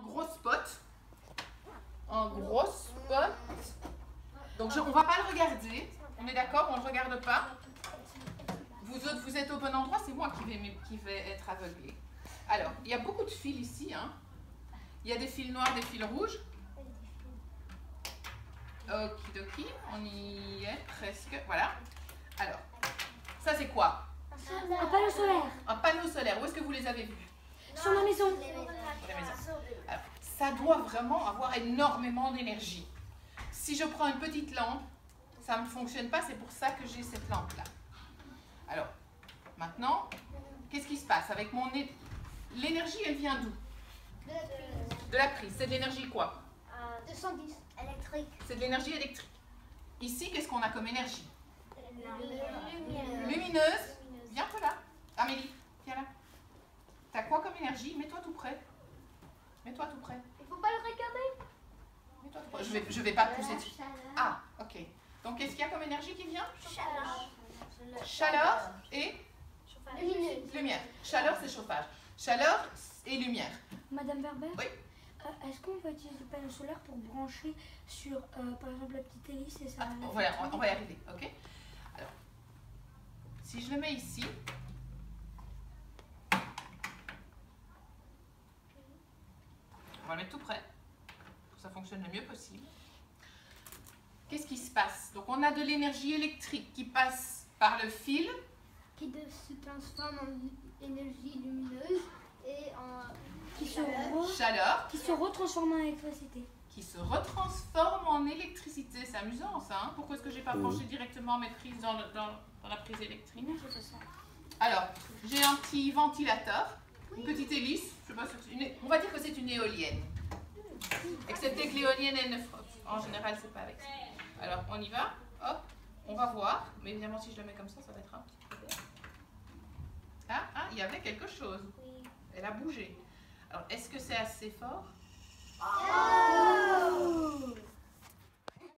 en gros spot. En gros spot. Donc je, on va pas le regarder. On est d'accord On ne le regarde pas Vous autres, vous êtes au bon endroit C'est moi qui vais, qui vais être aveuglé. Alors, il y a beaucoup de fils ici. Hein. Il y a des fils noirs, des fils rouges. Okidoki, on y est presque. Voilà. Alors, ça c'est quoi? Un panneau solaire. Un panneau solaire. Où est-ce que vous les avez vus? Sur la maison. Alors, ça doit vraiment avoir énormément d'énergie. Si je prends une petite lampe, ça ne fonctionne pas, c'est pour ça que j'ai cette lampe-là. Alors, maintenant, qu'est-ce qui se passe avec mon... L'énergie, elle vient d'où? De la prise. C'est de l'énergie quoi? 210. Électrique. C'est de l'énergie électrique. Ici, qu'est-ce qu'on a comme énergie? Lumineuse. Lumineuse. Viens toi là. Amélie, viens là. T'as quoi comme énergie Mets-toi tout près. Mets-toi tout près. Il faut pas le regarder. Mets-toi tout près. Je vais, je vais pas pousser dessus. Ah, ok. Donc, qu'est-ce qu'il y a comme énergie qui vient Chaleur. Chaleur et Lumineuse. lumière. Chaleur, c'est chauffage. Chaleur et lumière. Madame Verber Oui. Euh, Est-ce qu'on va utiliser le panneau solaire pour brancher sur, euh, par exemple, la petite hélice et ça Ah, va voilà, on va y arriver, ok? Alors, si je le mets ici, va le mettre tout près, pour que ça fonctionne le mieux possible. Qu'est-ce qui se passe? Donc, on a de l'énergie électrique qui passe par le fil, Qui de- se transforme en énergie lumineuse et en qui se, re- chaleur, qui se retransforme en électricité. qui se retransforme en électricité. C'est amusant ça, hein? Pourquoi est-ce que j'ai pas branché directement mes prises dans, le- dans- dans la prise électrique? Alors, j'ai un petit ventilateur, une petite hélice, je sais pas une- on va dire que c'est une éolienne. Excepté que l'éolienne, elle ne frotte. En général, c'est pas avec ça. Alors, on y va, hop, on va voir. Mais évidemment, si je le mets comme ça, ça va être un petit peu. Ah, ah, il y avait quelque chose. Elle a bougé. Alors, est-ce que c'est assez fort?